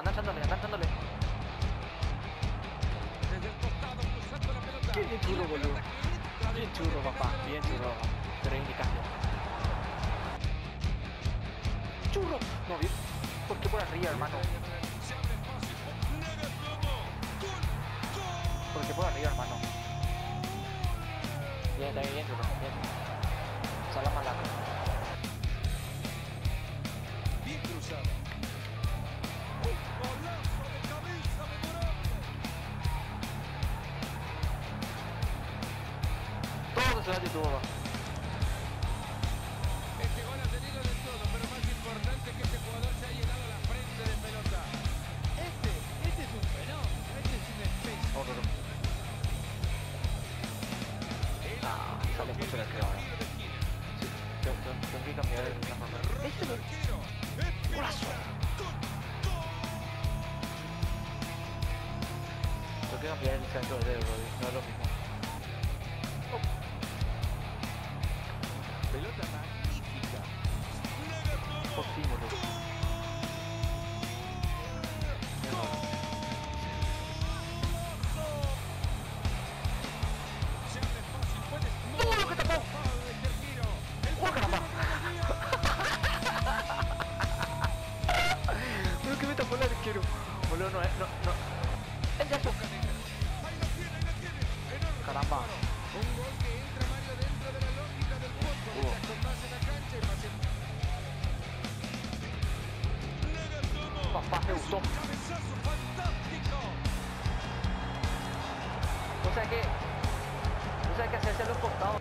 anda echándole, anda echándole. Bien churro, boludo. Bien churro, papá, bien churro. Pero indicación. Churro. No, bien. ¿Por qué por arriba, hermano? ¿Por qué por arriba, hermano? Bien, está bien, bien, churro, bien. Sala malaca. Bien cruzado. Morata. Todo se va a YouTube, papá. Este gol ha tenido de todo, pero más importante que este jugador se ha llenado la frente de pelota. Este, este es un fenómeno, este es un especie. Oh, no. Ah, sale mucho arquero ahora. Sí, tengo, que cambiar el la forma. Este lo... ¡Golazo! Tengo que cambiar el centro de dedo, no es lo mismo. No es, no, no. ¡El tiene. Enorme. Caramba. Un gol que entra Mario dentro de la lógica del fútbol. Con más en la cancha y más en... Papá, Es gustó. un cabezazo fantástico. O sea que. O sea que hacerse los costados.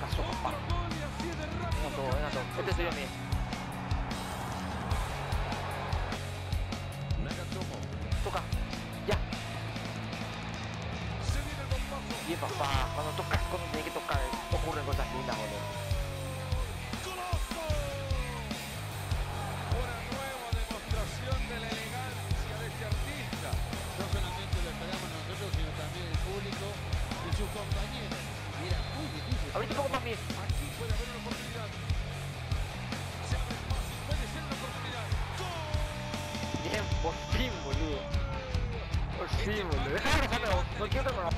Caso, papá. De rápido. todo, venga todo. Este soy yo mío. Papá. Cuando tocas, cuando tienes que tocar, ocurren cosas lindas, boludo. Ahorita un poco más bien. Aquí puede haber una oportunidad. Se abre espacio, puede ser una oportunidad. ¡Gol! Bien, por fin, boludo. Por fin, boludo. Terminar.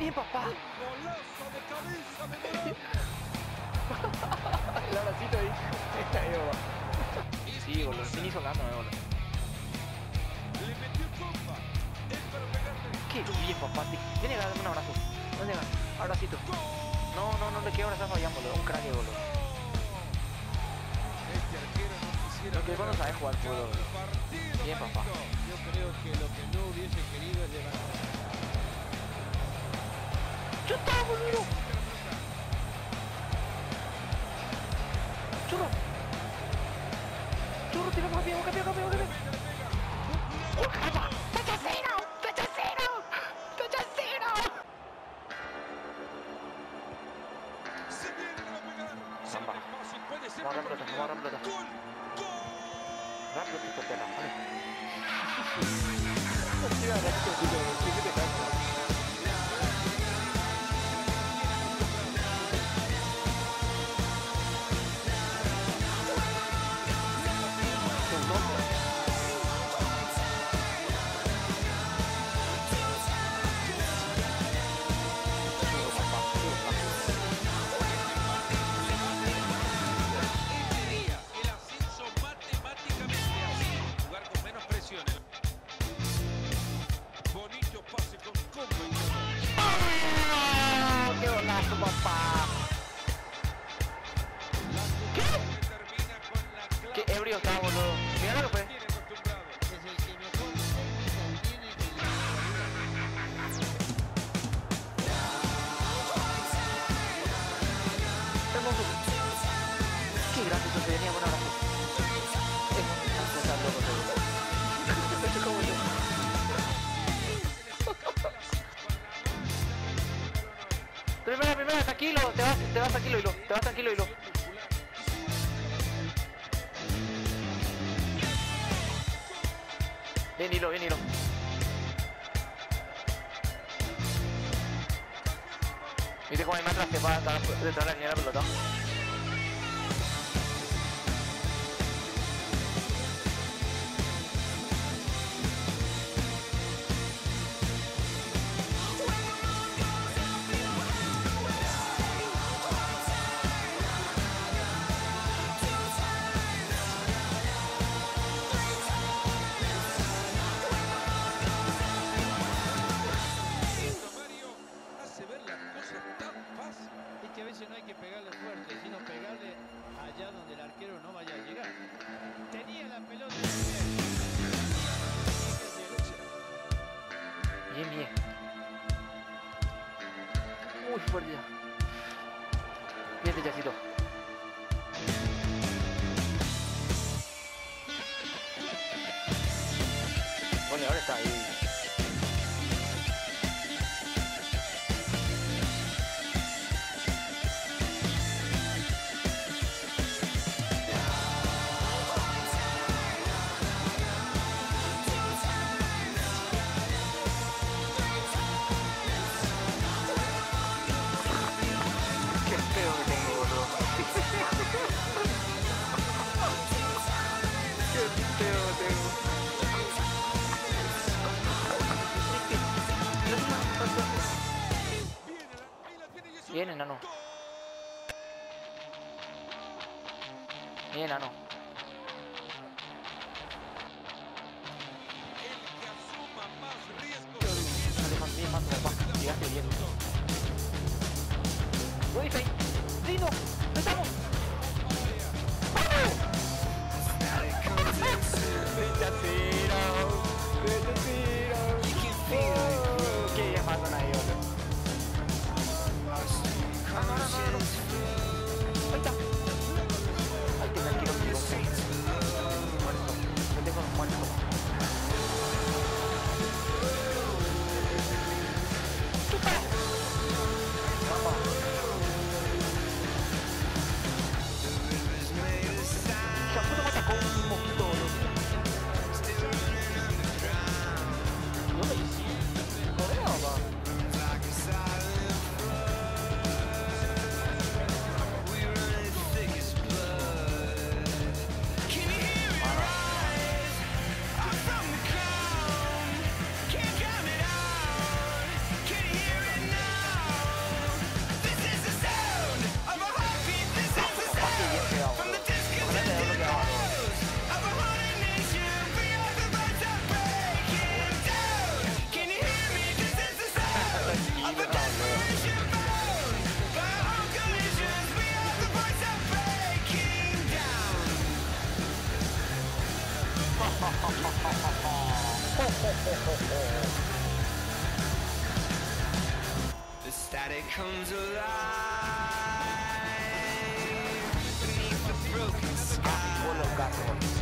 Bien, papá. Golazo de cabeza de Morata. El abracito ahí. Ahí, papá. Sí, boludo. Vini solano, eh, boludo. Le metió compa. Es para pegarle. Qué bien, papá. Viene a darme un abrazo. ¿Dónde va? Abracito. No, no, no le quiero abrazar boludo. Un crack, boludo. Este arquero no quisiera Lo que vos no sabés jugar fútbol, Bien, papá. Yo creo que lo que no hubiese querido es levantar. Cambio! ¡Oh, caramba! ¡Fecha cero! ¡Fecha cero! ¡Fecha cero! Se viene a pegar. Se Samba. abre fácil, puede ser Vamos a una dar pelota, vamos a dar pelota. oportunidad. te vas, tranquilo te vas tranquilo, Hilo, te vas tranquilo, Hilo. Bien, Hilo, bien, Hilo. Viste cómo hay más atrás que va detrás de la línea de pelota. られい。Bien, enano. Bien, enano. Bien, más, más, más. Llegaste bien. Lo the static comes alive beneath the broken sky.